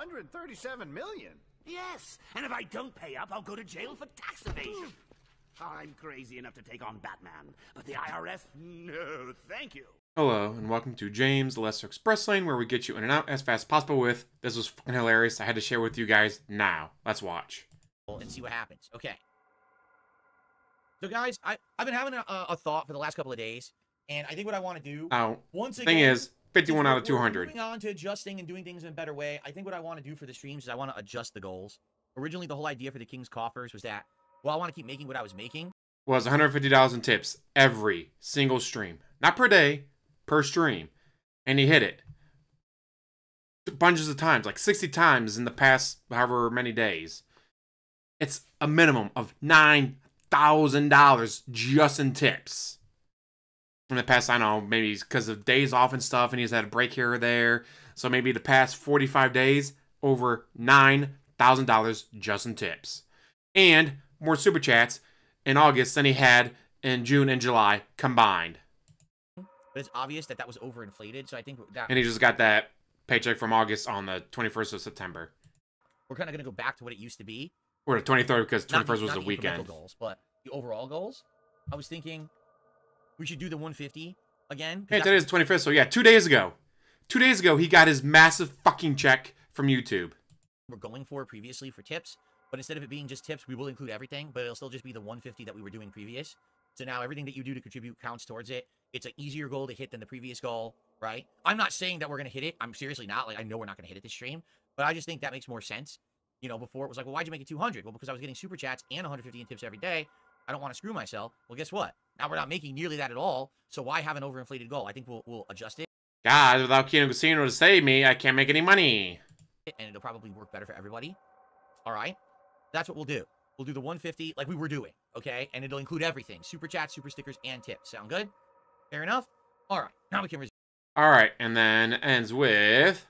137 million. Yes, and if I don't pay up, I'll go to jail for tax evasion. I'm crazy enough to take on Batman, but the IRS, no, thank you. Hello, and welcome to James Lesser Express Lane, where we get you in and out as fast as possible with This was fucking hilarious. I had to share with you guys now. Let's watch. and see what happens. Okay. So, guys, I, I've been having a, a thought for the last couple of days, and I think what I want to do, Now, once again, thing is, 51 out of we're- we're 200. Moving on to adjusting and doing things in a better way. I think what I want to do for the streams is I want to adjust the goals. Originally, the whole idea for the King's Coffers was that, well, I want to keep making what I was making. Was $150 in tips every single stream. Not per day, per stream. And he hit it. Bunches of times, like 60 times in the past however many days. It's a minimum of $9,000 just in tips. In the past, I don't know, maybe because of days off and stuff, and he's had a break here or there. So maybe the past 45 days, over $9,000 just in tips. And more super chats in August than he had in June and July combined. But it's obvious that that was overinflated. So I think that And he just got that paycheck from August on the 21st of September. we're kind of going to go back to what it used to be. Or the 23rd because 21st Not was not the the weekend. goals, but the overall goals. I was thinking we should do the 150 again. Hey, today is the 25th, so yeah, two days ago. Two days ago, he got his massive fucking check from YouTube. we're going for previously for tips, but instead of it being just tips, we will include everything, but it'll still just be the 150 that we were doing previous. So now everything that you do to contribute counts towards it. It's an easier goal to hit than the previous goal, right? I'm not saying that we're going to hit it. I'm seriously not. Like, I know we're not going to hit it this stream, but I just think that makes more sense. You know, before it was like, well, why'd you make it 200? Well, because I was getting super chats and 150 in tips every day. I don't want to screw myself. Well, guess what? Now we're not making nearly that at all. So why have an overinflated goal? I think we'll, we'll adjust it God, without Kino Casino to save me, I can't make any money. and it'll probably work better for everybody. All right. That's what we'll do. We'll do the 150 like we were doing, okay? And it'll include everything super chats, super stickers, and tips. Sound good? Fair enough? All right. Now we can resume. All right, and then ends with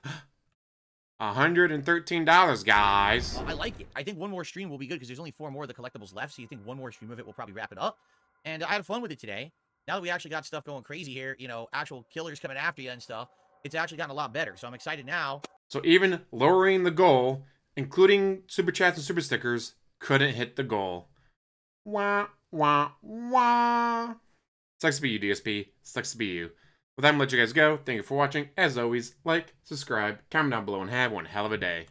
$113, guys. Well, I like it. I think one more stream will be good because there's only four more of the collectibles left. So you think one more stream of it will probably wrap it up. And I had fun with it today. Now that we actually got stuff going crazy here, you know, actual killers coming after you and stuff, it's actually gotten a lot better. So I'm excited now. So even lowering the goal, including super chats and super stickers, couldn't hit the goal. Wah, wah, wah. Sucks to be you, DSP. Sucks to be you. With that, I'm gonna let you guys go. Thank you for watching. As always, like, subscribe, comment down below, and have one hell of a day.